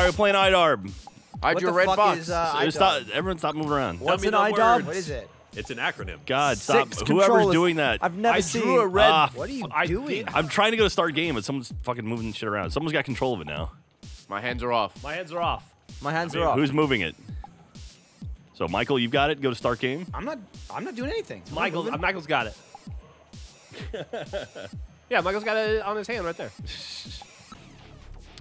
All right, we playing IDARB. I drew a red box. Is, uh, stop, everyone stop moving around. What's an IDARB? What is it? It's an acronym. God, Six stop. Whoever's doing that. I've never I seen. I drew a red. Uh, what are you I, doing? I'm trying to go to start game, but someone's fucking moving shit around. Someone's got control of it now. My hands are off. My hands are off. My hands I mean, are off. Who's moving it? So Michael, you've got it. Go to start game. I'm not. I'm not doing anything. Michael. Moving. Uh, Michael's got it. yeah, Michael's got it on his hand right there.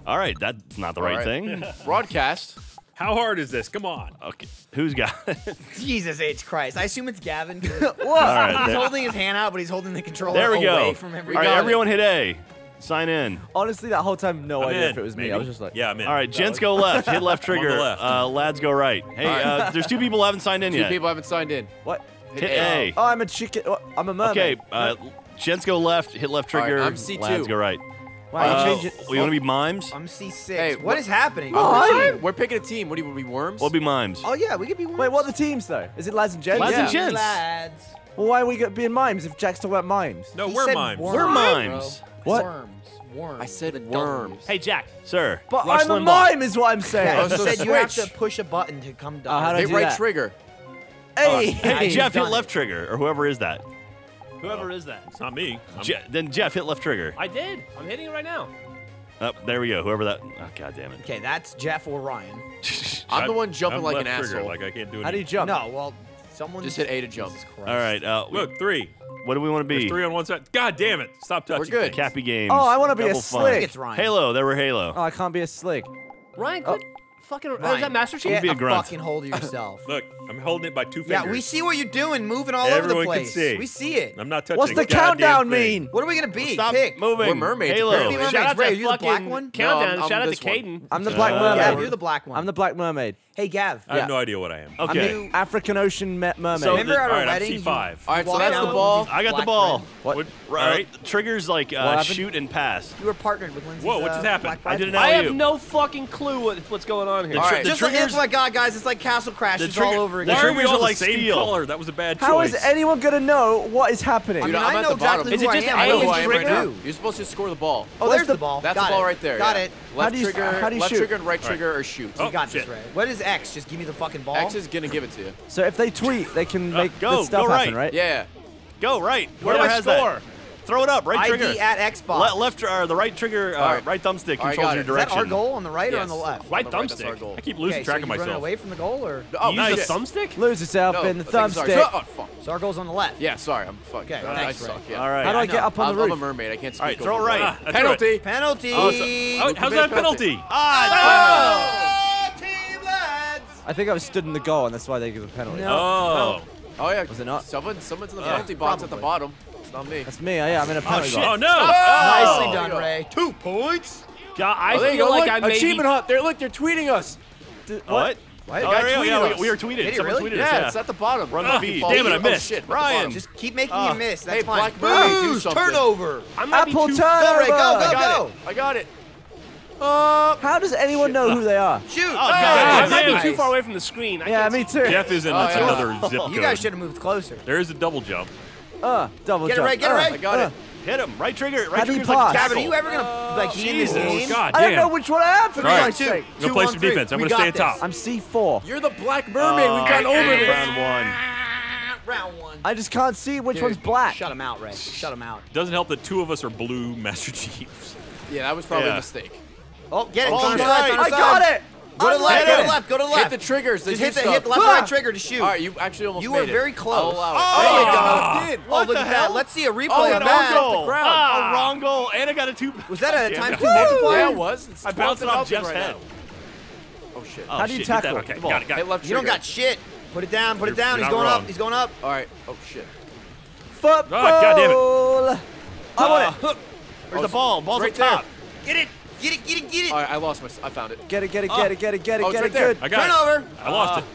All right, that's not the right, right, thing. Broadcast. How hard is this? Come on. Okay, who's got it? Jesus H. Christ. I assume it's Gavin. Whoa. He's holding his hand out, but he's holding the controller there we go. from everybody. All right, everyone hit A. Sign in. Honestly, that whole time, no I'm idea in, if it was maybe. me. I was just like, yeah, I'm in. All right, gents go left. Hit left trigger. Left. Uh, lads go right. Hey, right. Uh, there's two people who haven't signed in two yet. Two people haven't signed in. What? Hit, hit a. a. Oh, I'm a chicken. Oh, I'm a mermaid. Okay, uh, gents go left. Hit left trigger. Right, I'm C2. Lads go right. Why uh, change it? We want to be mimes? I'm C6. Hey, what is happening? Oh, mime? We're picking a team. What do you want to be, worms? We'll be mimes. Oh, yeah, we could be worms. Wait, what are the teams, though? Is it lads and gents? Lads yeah. and gents. Lads. Well, why are we being mimes if Jack's talking about mimes? No, he we're mimes. Worms. We're mimes. Bro. What? Worms. Worms. I said worms. Hey, Jack. Sir. But Rush I'm Limbaugh. a mime is what I'm saying. Yeah, oh, so said you have to push a button to come down. Uh, how do Hit I do right that? trigger. Hey. Uh, hey, hey Jeff, hit left trigger, or whoever is that. Whoever is that? It's not me. Je- then Jeff, hit left trigger. I did. I'm hitting it right now. Up there we go. Whoever that. Oh, God damn it. Okay, that's Jeff or Ryan. I'm the one jumping I'm like an trigger, asshole. Like I can't do it. How do you jump? No, well, someone Just hit A to jump. Jesus Christ. All right. Uh, Look, three. What do we want to be? There's three on one side. God damn it! Stop touching. good. Cappy games. Oh, I wanna be a slick. It's Ryan. Halo. There were Halo. Oh, I can't be a slick. Ryan, quit oh. fucking. Oh, is that Master Chief? Get Be a a grunt. fucking hold of yourself. Look, I'm holding it by two fingers. Yeah, we see what you're doing, moving all Everyone over the place. Can see. We see it. I'm not touching. What's the countdown thing. mean? What are we gonna be? Well, stop Pick. moving. We're mermaids. Halo. We're mermaids. Shout Ray, are you the black one? Countdown. No, I'm, Shout I'm out to Caden. I'm the uh, black uh, mermaid. Gav, you're the black one. I'm the black mermaid. Hey, Gav. I yeah. have no idea what I am. Okay. I'm the African Ocean mermaid. So Remember the, our right, wedding? I'm C5. All right, so that's the ball. I got the ball. What? Right. Triggers like uh, shoot and pass. You were partnered with Lindsay. Whoa! What uh, just happened? I didn't. I have no fucking clue what's going on here. Just like my God, guys. It's like Castle Crash. It's all over over again. Why are we all like the same steel? color? That was a bad choice. How is anyone gonna know what is happening? Dude, I, mean, I know exactly who I am. I know who I am right now. You're supposed to score the ball. Oh, there's the ball. That's the ball right there. Got it. Left trigger. How do you shoot? Left trigger and right trigger or shoot. Oh, you got this right. What is X? Just give me the fucking ball. X is gonna give it to you. So if they tweet, they can uh, make this stuff happen, right? Yeah. Go right. Where do I score? Throw it up. Right ID trigger. at Xbox. Le left or the right trigger, uh, right. right. thumbstick controls right, your direction. Is that our goal on the right yes. or on the left? Right, right thumbstick. Right, I keep losing okay, track so of myself. Running away from the goal or? Oh, you nice. use the thumbstick? Lose itself no, in the thumbstick. Oh, fuck. So our goal's on the left. Yeah, sorry. I'm fucking. Okay, thanks, I suck, yeah. All right. How do I, I get up on the roof? I'm a mermaid. I can't speak. All right, throw ah, right. Penalty. Penalty. Oh, how's that penalty? Ah. Oh! I think I was stood in the goal, and that's why they give a penalty. No. Oh. Oh yeah. Was it not? Someone, someone's in the penalty uh, box probably. at the bottom. It's not me. That's me. Oh, yeah, I'm in a oh, penalty oh, oh, no! Oh, Nicely done, Ray. Two points. God, I oh, feel like I. Achievement Hunt. They're, look, they're tweeting us. what? what? What? Oh, yeah, yeah, we, we, were tweeted. Did really? tweeted yeah. yeah, it's at the bottom. Run oh, the feed. Damn it, oh, I missed. Oh, shit. Ryan. Just keep making uh, me ah. miss. That's hey, fine. Blues, turnover. I might Apple turn. too turnover. Go, go, I got go. It. I got it. Uh, How does anyone know who they are? Shoot! Oh, God. Yeah, I might be too far away from the screen. I yeah, me too. Jeff is in oh, another zip code. You guys should have moved closer. There is a double jump. Uh, double get jump. Get it right, get uh, it right. I got uh. it. Hit him. Right trigger. Right trigger. like Gavin, are you ever going to uh, like oh, Jesus. This God damn. I don't know which one I have for right. God's sake. Go play some defense. I'm going to stay this. top. I'm C4. You're the Black Mermaid. We've got oh, over this. Round one. Round one. I just can't see which Dude, one's black. Shut him out, Ray. Shut him out. Doesn't help that two of us are blue Master Chiefs. Yeah, that was probably yeah. a mistake. Oh, get it. Oh, right. I got it. Go to the left. Go to the left. Go to the left. Hit the triggers. Just hit the hit the left right ah. trigger to shoot. All right, you actually almost you made it. You were very close. Oh, there you go. Oh, look at that. Let's see a replay oh, of that. Oh, the ah. crowd. A wrong goal, and I got a two. Was that a times two multiplier? Yeah, it was. I bounced it off Jeff's head. Oh shit. Oh, How do you tackle? Okay, got it. You don't got shit. Put it down. Put it down. He's going up. He's going up. All right. Oh shit. Football. God damn it. I want it. Where's the ball? Ball's right top. Get it. Get it, get it, get it. All right, I lost my. I found it. Get it, get it, oh. get it, get it, get it, oh, get right it. There. Good. I got Turn it. over. I lost uh. it.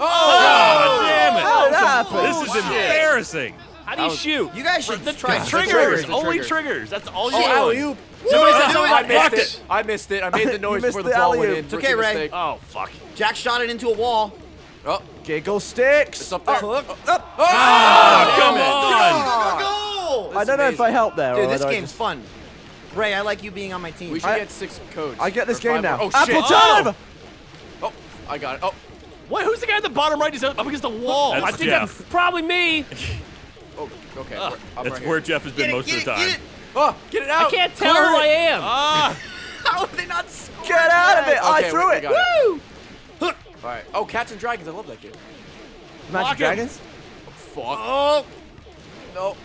Oh, oh God damn it! How happened? This is wow. embarrassing. How do you shoot? You guys should the, try triggers. triggers. The only triggers. That's all oh, you. Oh, alley oop. Somebody said something. I missed it. I missed it. I made the noise before the, ball went in. It's okay, Ray. Oh fuck. Jack shot it into a wall. Oh, Jago sticks. It's up there. Oh, up. up. Oh, oh, come on. Go, go, go. I don't know if I helped there. Dude, this game's fun. Ray, I like you being on my team. We should I- get six codes. I get this game now. more. Oh, Apple shit. time! Oh, I got it. Oh, What? Who's the guy at the bottom right? He's up against the wall. That's I think Jeff. that's Probably me. oh, okay. We're- I'm That's right here. where Jeff has been it, most of the time. get it. Oh, get it out. I can't tell Clear who. I am. Ah, How have they not scored? Get out of it! I threw we- it! we Woo! All right. Oh, Cats and Dragons. I love that game. Magic Block him. Dragons? Fuck. oh, No.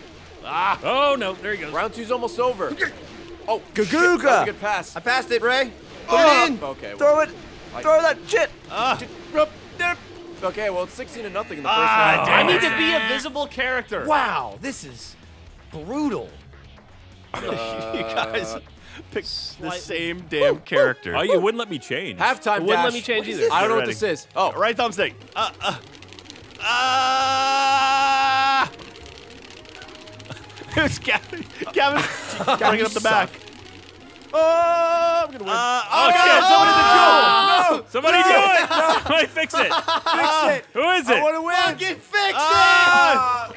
ah. Oh no, there he goes. Round two's almost over. Oh, shit. Gagooga. That was a good pass. I passed it, Ray. Put Oh. it in. Okay. Throw it! I- Throw that shit! Ah. Okay, well, it's 16 to nothing in the first Ah, round. I need to be a visible character. Wow, this is brutal. you guys picked the same damn character. Oh, you wouldn't let me change. Halftime It wouldn't dash. let me change What is either. I don't know what this is. Oh, right thumbstick. Uh, uh. Ah! Who's Gavin? Gavin, bring it up the back. Oh, I'm gonna win. Uh, oh, shit! Somebody did the jewel. Somebody do it! Somebody fix it! Fix it. Who is it? I want to win. Fucking fix Ah!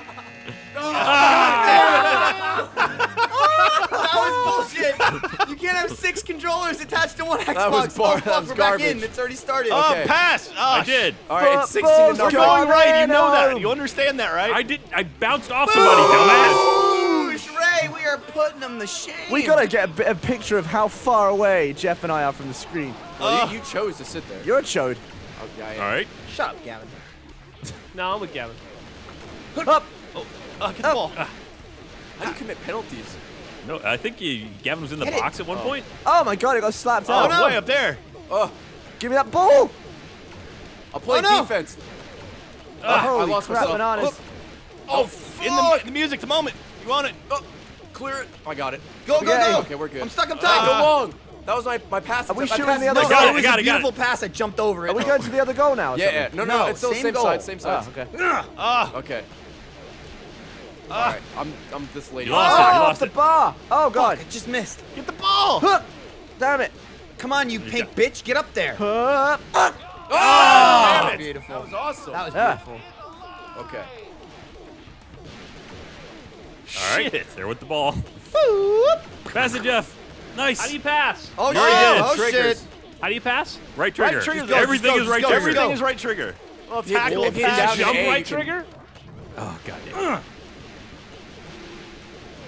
That was bullshit. You can't have six controllers attached to one Xbox. was bar- oh, that fuck, was we're back in. It's already started. Oh, Okay. pass! Oh, I did. All right, it's 16 to Football's We're going right. You know that. You understand that, right? I did. I bounced off somebody, dumbass. Boosh, Ray, we are putting them to shame. We gotta get a, bit, a picture of how far away Jeff and I are from the screen. Well, you, you chose to sit there. You're a chode. Oh, yeah, yeah. All right. Shut up, Gavin. No, I'm with Gavin. Up! Oh, uh, get the ball. Ah. How do you commit penalties? No, I think you, Gavin was in the Get it. box at one oh. point. Oh my god, it got slapped Oh, out. no. way up there. Oh, Give me that ball! I'll play Oh, no. defense. Oh, holy I lost crap, myself. bananas. Oh, in the, the music, the moment. You want it? Oh, clear it. Oh, I got it. Go, go, Okay. go. Okay, we're good. I'm stuck up Hey, tight. go long. That was my, my pass. Are we my shooting pass the other not- No, guy? it was Got a it, got it. beautiful pass. I jumped over it. Are we going to the other goal now? Yeah, yeah. No, no, No, it's still same same goal. side, same Oh, side. Ah, okay. Ah, ah. Okay. Ah. All right, I'm I'm this lady. You lost Oh, it. You off lost the it. bar! Oh Fuck, god. I just missed. get the ball. Huh. Damn it. Come on, you pink bitch. Get up there. Huh. Oh, That was That beautiful. was awesome. That was Yeah. beautiful. okay. All right. Shit. There with the ball. Pass it, Jeff. Nice. How do you pass? Oh, You already shit. Oh, shit. How do you pass? Right trigger. Right trigger. Just go, everything just is right go. trigger. Everything is right trigger. Well, Tackle, if you hit pass, Jump right trigger? Oh god damn. Uh.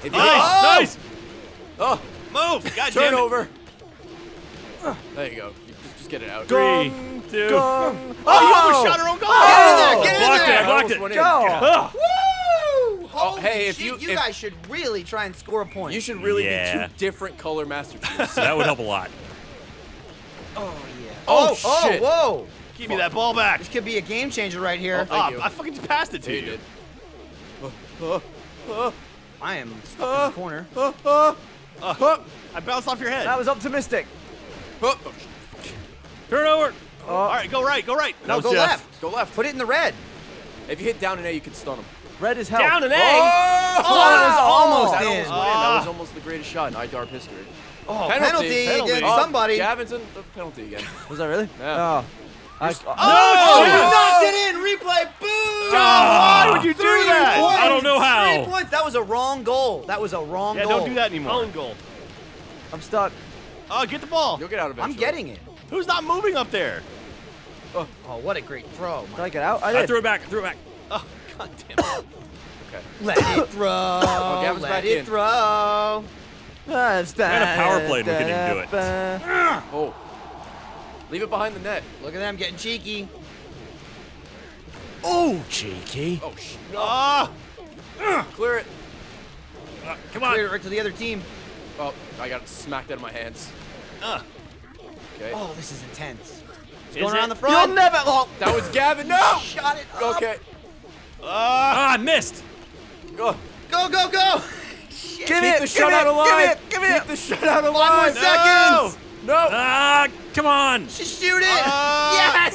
If Nice. hit, Nice. oh, Move. God damn it. turnover. Uh. There you go. Just, just get it out. Three, two. Gong. Oh, you almost oh. shot her own goal. Get in there. Oh. Get in blocked there. it, blocked it. went in. Go! Holy hey, if shit, you- you if- guys should really try and score a point. You should really Yeah. be two different color Master Chiefs. That would help a lot. Oh yeah. Oh, oh, oh, shit. whoa! Give me that ball back. This could be a game changer right here. Oh, Thank ah, you. I fucking just passed it to He you. did. Oh, oh, I am stuck in the uh, corner. Uh, uh, I bounced off your head. That was optimistic. Turnover. All right, go right, go right. No, go Jeff. left. Go left. Put it in the red. If you hit down an A, you can stun him. Red is hell. Down an egg. Oh, oh that was oh! almost That in. almost went in. That was ah. almost the greatest shot in IDARB history. Oh, Penalty. penalty, Penalty. against Oh, somebody. Gavin's in the uh, penalty again. Was that really? Yeah. Oh. I, Oh, shit. Oh! you knocked it in. Replay. Boom. Ah! why would you do that? points. I don't know how. Three points. That was a wrong goal. That was a wrong Yeah, goal. don't do that anymore. Own goal. I'm stuck. Oh, get the ball. You'll get out of it. I'm getting it. Who's not moving up there? Oh, what a great throw. Did I get out? I I threw it back. I threw it back. Oh, god damn it. Okay. Let it throw. Gavin's Let back it in. throw. That's had a power play we even do it. Oh. Leave it behind the net. Look at them getting cheeky. Oh, cheeky. Oh, sh. Ah, Clear it. Uh, come Clear it right to the other team. Oh, I got it smacked out of my hands. uh, Okay. Oh, this is intense. It's Is going it? around the front. You'll never. Oh, That was Gavin. No! Shot it up. Okay. Ah, I missed. Go. Go, go, go. give Keep it. the give shutout it, alive. Give it. Give it. Keep the shutout Five more alive. seconds. No. Ah, come on. Just shoot it. Ah. yes.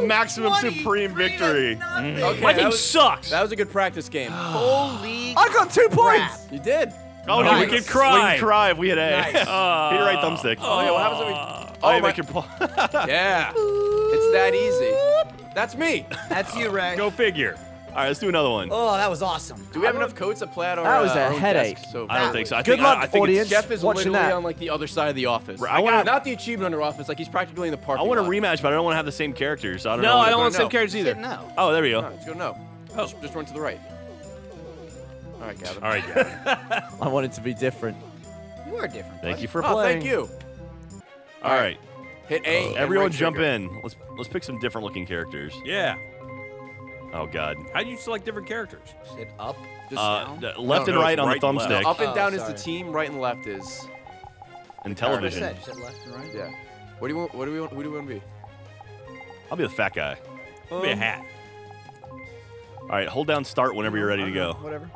Woo! maximum supreme victory. nothing. Okay, My that team was, sucks. that was a good practice game. Holy I got two points. You did. Oh, Nice. no, we could cry. We could cry if we had A. Nice. Hit it right thumbstick. Oh, yeah, what happens if we... Oh, Oh, you my- make your ball. Yeah. It's that easy. That's me. That's you, Ray. Go figure. All right, let's do another one. Oh, that was awesome. Do we have enough coats to play at our That was uh, a our own headache. desks? So I don't That- think so. I Good think, luck, I, I think audience. Jeff is watching literally that. on like the other side of the office. I wanna- not the Achievement Hunter office. Like he's practically in the park. I parking want a rematch, but I don't want to have the same characters. So I don't No, know. I don't want the same characters either. No. Oh, there we go. Let's go no. Oh. Just, just run to the right. All right, Gavin. All right, Gavin. I want it to be different. You are different. Thank bud. you for Oh, playing. thank you. All right, Hit A. and everyone right jump trigger. in. Let's let's pick some different looking characters. Yeah. Oh God. How do you select different characters? Hit up. Just Uh, down? left No, and no, right on right the thumbstick up and Oh, down is the team. Right and left is and That's I television. said. You said left and right. yeah. What do you want? What do we want? Who do we want to be? I'll be the fat guy. Give me a hat. All right, hold down start whenever you're ready to go. Whatever.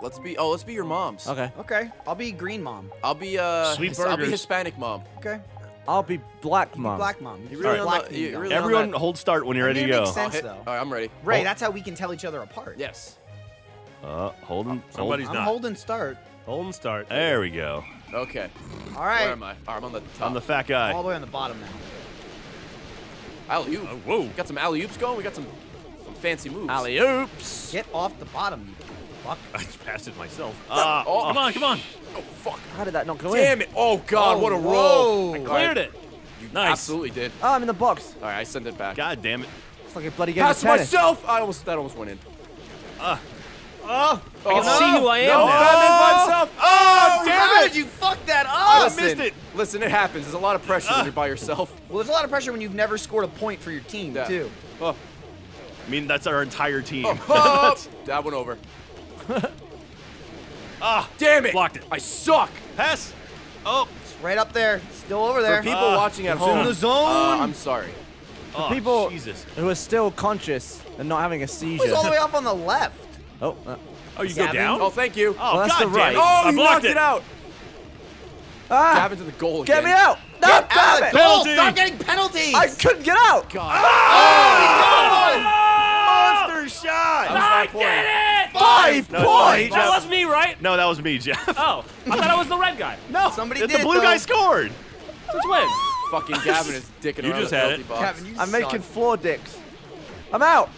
Let's be. Oh, let's be your moms. Okay. Okay. I'll be green mom. I'll be uh. Sweet his- I'll be. Hispanic mom. Okay. I'll be black You be mom. black mom. You You really really black you really Everyone, that- hold start when you're I ready mean, to it go. makes I'll sense. hit. though. All right, I'm ready. Ray, Hold- that's how we can tell each other apart. Yes. Uh, hold him. Somebody's I'm holding start. Hold and start. There we go. Okay. All right. Where am I? Oh, I'm on the top. I'm the fat guy. All the way on the bottom now. alley oop. Oh, whoa. Got some alley oops going. We got some some fancy moves. Alley oops. Get off the bottom, you fuck. I just passed it myself. Oh. Ah, Oh, Come on, come on. Oh fuck. How did that not go Damn in? Damn it. Oh god, what a oh, roll. whoa. I Cleared it. Nice. Absolutely did. Oh, I'm in the box. All right, I send it back. God damn it. It's like a bloody game of Pass to myself. I almost that almost went in. Oh, Oh, I can oh. see who I am no, now. Batman's by himself. Oh, damn how it. did you fuck that up? listen, missed it. Listen, it happens. There's a lot of pressure when you're by uh. yourself. Well, there's a lot of pressure when you've never scored a point for your team, Yeah. too. Oh, I mean, that's our entire team. oh, that went over. ah, damn it. Blocked it. I suck. Pass. Oh, It's right up there. It's still over there. For people Ah, watching at it's in the zone. uh, I'm sorry. oh, people- Jesus. Who are still conscious and not having a seizure. Who's all the way up on the left? oh, uh, Oh, you go Gavin? down? Oh, thank you. Oh, Well, that's God the damn right. it. Oh, I you blocked knocked it, it. out. ah, Gavin to the goal get me out! No, Get out of the goal. Penalty. Stop getting penalties. I couldn't get out. God. Monster shot. I did it! Five No, points. That was me, right? No, that was me, Jeff. Oh, I thought I was the red guy. no, Somebody the, did, the blue guy though. scored. Since when? Fucking Gavin is dicking You around just the had it. box. Gavin, you I'm suck. making floor dicks. I'm out.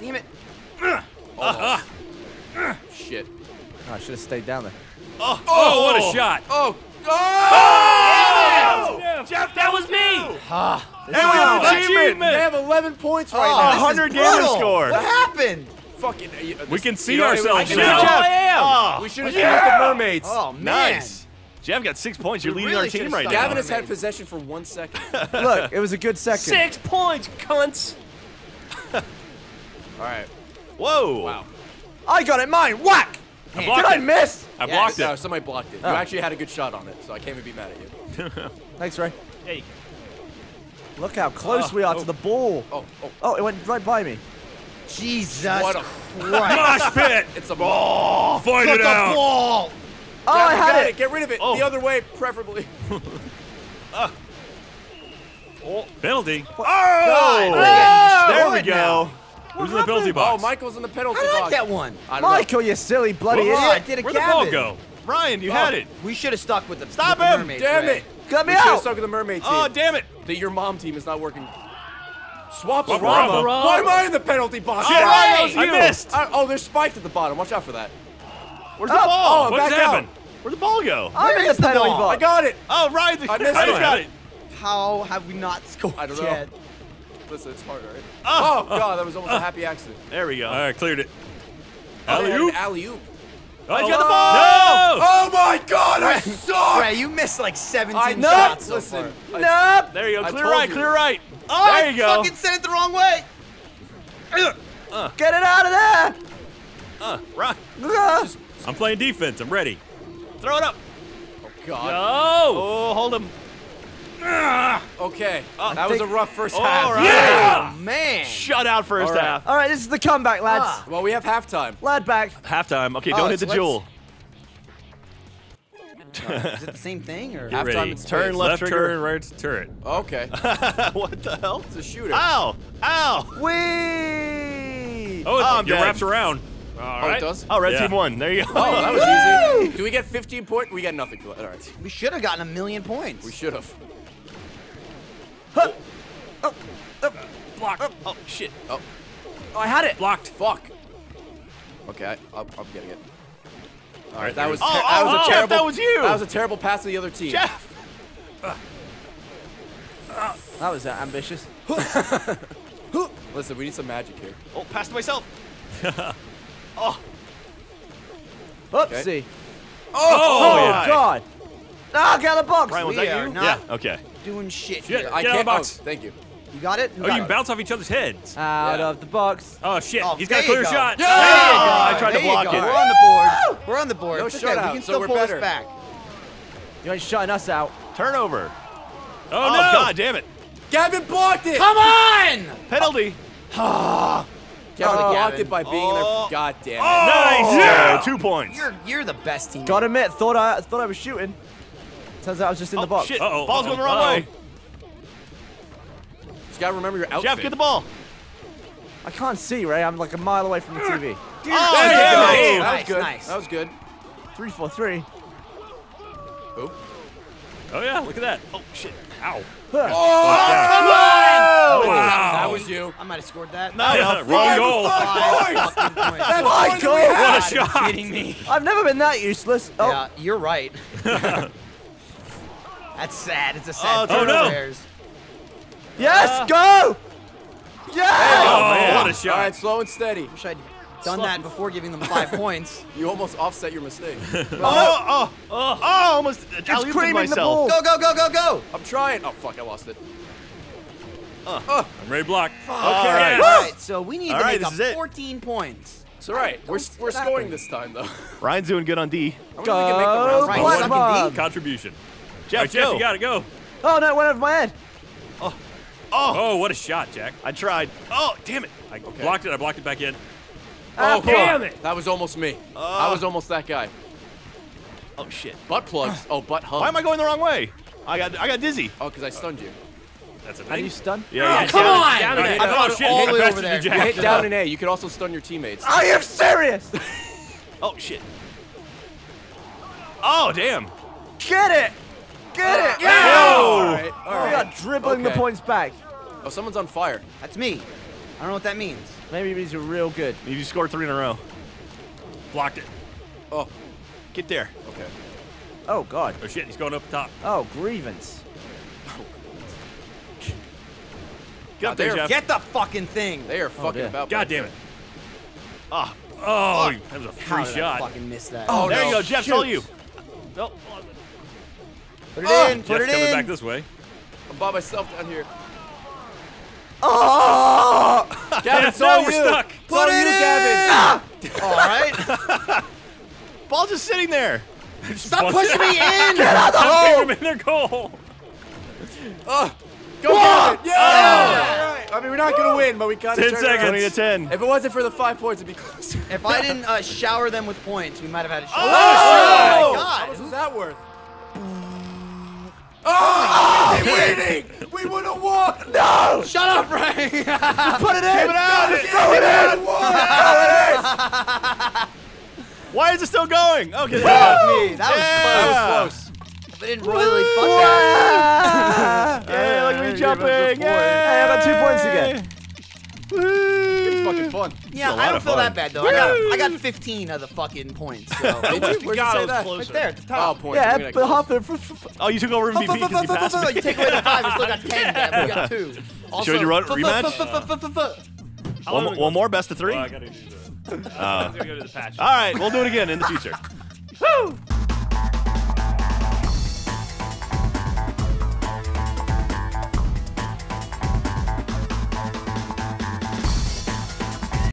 Damn it. Almost. Shit. Oh, I should have stayed down there. Oh, oh what a oh. shot. Oh. Oh! Jeff, that was me! And we have an achievement. They have 11 points right Oh, now. this 100 gamer brutal. score. What happened? Fucking. uh, We can see you know, ourselves I can now. tell Jeff. I am. Oh, We should have seen the mermaids. Oh, man. nice. Jeff got six points. You're We leading really our team right now. Gavin has had possession for one second. Look, it was a good second. Six points, cunts. All right. Whoa. Wow. I got it. Mine. Whack. I Did blocked I miss? I Yes. blocked No, it. somebody blocked it. Oh. You actually had a good shot on it, so I can't even be mad at you. Thanks, Ray. Yeah, you Look how close we are to the ball. Oh, oh. Oh, it went right by me. Jesus What a- Christ. Mosh pit. It's a ball. Fight Put it out. ball. Oh, I had get it. Get rid of it. Oh. The other way, preferably. Penalty. Oh, God, there what we go. Who's in the penalty oh, box? Oh. Michael's in the penalty How did I box. get one? I don't Michael, you silly bloody Oh, I idiot. did a Where'd the ball go? Ryan, you Oh. had it. We should have stuck with the Stop with the him. mermaids, Damn Ray. it. Got me We should have stuck with the mermaid oh, team. Oh, damn it. The, your mom team is not working. Swap Swap Rama. Rama. Why am I in the penalty box? Oh, Ryan, Ryan, that was I you. missed. I- oh, there's spikes at the bottom. Watch out for that. Where's the Oh, ball? oh, What back out. happened? Where'd the ball go? I'm in is the the penalty ball? I got it. Oh, Ryan. I missed Ryan's it. got it. How have we not scored I don't know. yet? Listen, it's hard, right? Ah. Oh, God, that was almost a happy accident. There we go. All right, cleared it. Oh, they had an Alley-oop. alley-oop. Ryan's Oh. got the oh, ball. No! Oh, my God, I suck. Ray, you missed like 17 I know. shots so Listen, far. I- Nope. There you go. Clear right, you. clear right. Oh, there I you go. fucking sent it the wrong way. Get it out of there. Uh, Ryan, Ugh. I'm playing defense. I'm ready. throw it up. Oh, God. Oh! Oh, hold him. Okay, that was a rough first All half. right. Oh, man. Shut out first All right. half. All right, this is the comeback, lads. Ah. Well, we have halftime. Lad back. Halftime. Okay, Oh, don't hit so the jewel. Is it the same thing or? Halftime ready. Turn left Left trigger. turn, right turret. Okay, what the hell? it's a shooter. Ow! Ow! Wee. Oh, it, oh, I'm it dead. wraps around. All Oh, it does? Oh, red Yeah. team won. There you go. Oh, that was easy. Do we get 15 points? We get nothing. All right. We should have gotten a million points. We should have. Block. Oh, Oh! Blocked! Oh. oh shit. Oh. Oh, I had it. Blocked. Fuck. Okay, I, I'm, I'm getting it. All right, that was it is. ter- Oh, that was oh, a Jeff, terrible. that was you. That was a terrible pass to the other team. Jeff. That was uh, ambitious. Listen, we need some magic here. Oh, pass to myself. oh, Oopsie. Oh, Oh, yeah. God. Ah, get out of the box. Ryan, was We that you? not- Yeah. Okay. Doing shit Shit. here. I Get out of can't. the box. Oh, thank you. You got it? Who Oh, got you it? bounce off each other's heads. Out Yeah. of the box. Oh shit. Oh, He's got a there you clear go. shot. There you go. I tried to There you block go. it. We're on the board. We're on the board. No It's okay. shutout, We can so still we're pull better. this back. You ain't shutting us out. Turnover. Oh, Oh, no. God damn it. Gavin blocked it. Come on! Penalty. Gavin Oh, blocked Gavin. it by being Oh. there. God damn it. Oh, nice. Oh, Yeah. Two points. You're you're the best team. Gotta admit, thought I thought I was shooting. Turns out I was just in oh, the box. shit. Uh-oh, Ball's going the wrong uh-oh. way. Just gotta remember your outfit. Jeff, get the ball. I can't see, Ray. I'm like a mile away from the TV. Oh, There you damn go. That was good. nice. That was good. Three, four, three. Oh. Oh yeah. Look at that. Oh, shit. Ow. Huh. Oh, Wow. That was you. I might have scored that. No, no. Wrong goal. Five fucking points. My God. What a God, shot. You're kidding me. I've never been that useless. Oh, Yeah, you're right. That's sad. It's a oh, sad Oh, turn no. Of theirs. yes, uh. go! Yes! Oh, oh, man. what a shot. right, slow and steady. Wish I'd done that before giving them five points. You almost offset your mistake. Oh, oh, oh, oh, oh, almost. It's alley-ooped creaming the myself. ball. Go, go, go, go, go! I'm trying. Oh fuck, I lost it. Uh. Oh. I'm ready to block. All right. All right, so we need All to right, make this is it. 14 points. It's all right. We're, we're scoring it. this time though. Ryan's doing good on D. wonder if we can make the rounds Right, by what? one. Sucking Bomb. D? Contribution. Jeff, All right, Jeff, go. you got to go. Oh no, it went over my head. Oh, Oh, what a shot, Jack. I tried. Oh, damn it. I blocked it. I blocked it back in. Ah, Oh, damn fuck. it. That was almost me. I was almost that guy. Oh, shit. Butt plugs. Oh, butt hug. Why am I going the wrong way? I got, I got dizzy. Oh, because I stunned you. That's a Are thing. you stunned? Yeah, yeah. Come down- on! down I again. hit- oh, it shit, all you the way over bested there. you, You hit down in A. You could also stun your teammates. I am serious. Oh, shit. Oh, damn. Get it. Get it. All right. All We right. are dribbling the points back. Oh, someone's on fire. That's me. I don't know what that means. Maybe these are real good. Maybe You scored three in a row. Blocked it. Oh, Get there. okay. Oh God. Oh shit, he's going up top. Oh grievance. Get up there, there. Jeff. Get the fucking thing. They are fucking dear. about. God damn it. Ah, Oh, that was a How free did shot. I fucking miss that? oh, there no. you go, Jeff. It's all you. Oh, put it in. Put Jeff's it coming in. back this way. I'm by myself down here. Oh! Gavin, it's no, all we're you. stuck. It's all Put you, it Gavin. in. All right. Ball just sitting there. Stop pushing me in. Get out Have him in their goal. Oh, go Gavin. Yeah. All right. I mean, we're not gonna win, but we got 10 seconds. 20 to 10. If it wasn't for the five points, it'd be closer. If I didn't uh, shower them with points, we might have had a shot. Oh, my God. How much was that worth? Oh, winning! We would have won. No! Shut up, Ray. Put it in! Give it out. Throw it in! Why is it still going? Okay. me. That was Yeah. was close. We didn't royally fuck that. Ah! Hey, look at me jumping. Hey, I got two points again. It's fucking fun. Yeah, I don't feel fun. that bad though. I got I got 15 of the fucking points. So. Did you? Where'd God, say it was that? close. Right there at the top. Oh, points. Yeah, Maybe I but closed. it. Oh, you took over MVP because you passed me. You take away the five, we still got 10. Gab. We got two. Also, you run- fu- fu- rematch? One, one more best of three? Oh, I gotta do the. I'm go to the patch. right, we'll do it again in the future.